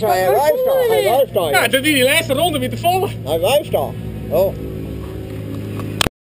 hij wijst al. Hij wijst al. Ja, dat is die laatste ronde weer te volgen. Hij wijst al. Oh.